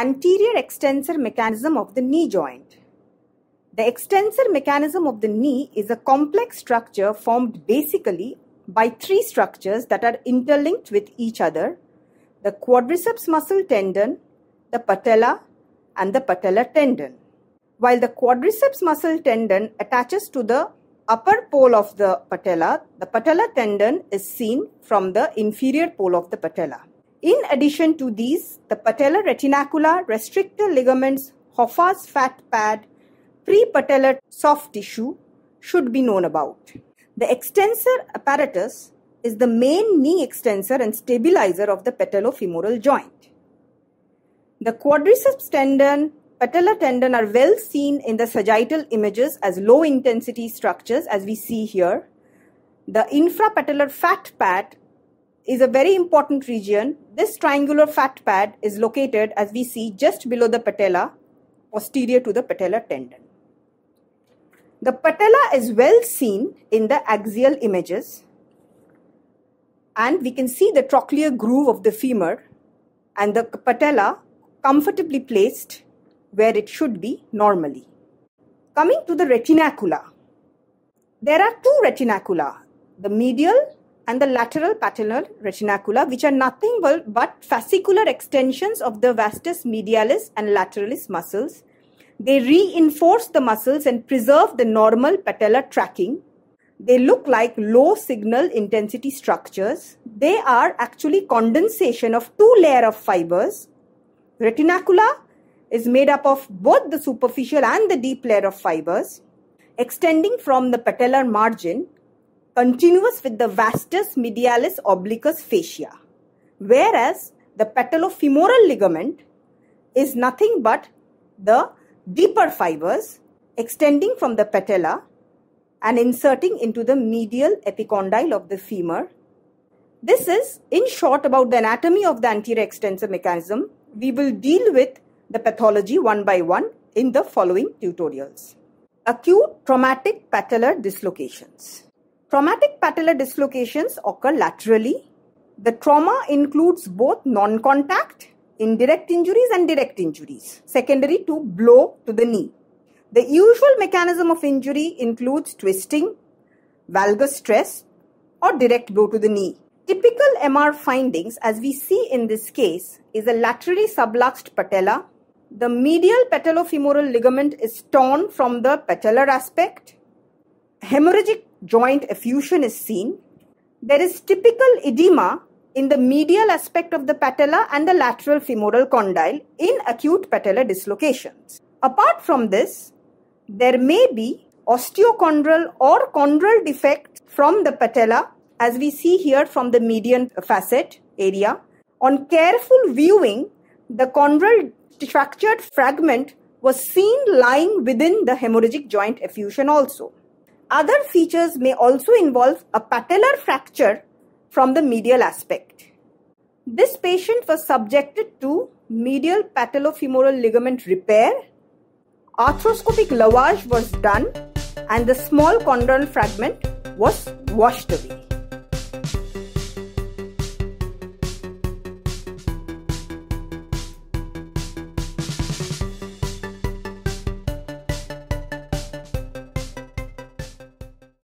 anterior extensor mechanism of the knee joint. The extensor mechanism of the knee is a complex structure formed basically by three structures that are interlinked with each other the quadriceps muscle tendon, the patella, and the patellar tendon. While the quadriceps muscle tendon attaches to the upper pole of the patella, the patellar tendon is seen from the inferior pole of the patella. In addition to these, the patellar retinacula, restrictor ligaments, Hoffa's fat pad, prepatellar soft tissue should be known about. The extensor apparatus is the main knee extensor and stabilizer of the patellofemoral joint. The quadriceps tendon, patellar tendon are well seen in the sagittal images as low intensity structures as we see here. The infrapatellar fat pad is a very important region. This triangular fat pad is located as we see just below the patella, posterior to the patellar tendon. The patella is well seen in the axial images and we can see the trochlear groove of the femur and the patella comfortably placed where it should be normally. Coming to the retinacula, there are two retinacula, the medial and the lateral patellar retinacula, which are nothing but, fascicular extensions of the vastus medialis and lateralis muscles they reinforce the muscles and preserve the normal patellar tracking. They look like low signal intensity structures. They are actually condensation of two layer of fibers. Retinacula is made up of both the superficial and the deep layer of fibers extending from the patellar margin continuous with the vastus medialis obliquus fascia whereas the patellofemoral ligament is nothing but the deeper fibers extending from the patella and inserting into the medial epicondyle of the femur. This is, in short, about the anatomy of the anterior extensor mechanism. We will deal with the pathology one by one in the following tutorials. Acute traumatic patellar dislocations. Traumatic patellar dislocations occur laterally. The trauma includes both non-contact indirect injuries and direct injuries, secondary to blow to the knee. The usual mechanism of injury includes twisting, valgus stress, or direct blow to the knee. Typical MR findings, as we see in this case, is a laterally subluxed patella. The medial patellofemoral ligament is torn from the patellar aspect. Hemorrhagic joint effusion is seen. There is typical edema in the medial aspect of the patella and the lateral femoral condyle in acute patellar dislocations. Apart from this, there may be osteochondral or chondral defect from the patella as we see here from the median facet area. On careful viewing, the chondral fractured fragment was seen lying within the hemorrhagic joint effusion also. Other features may also involve a patellar fracture from the medial aspect. This patient was subjected to medial patellofemoral ligament repair. Arthroscopic lavage was done and the small chondral fragment was washed away.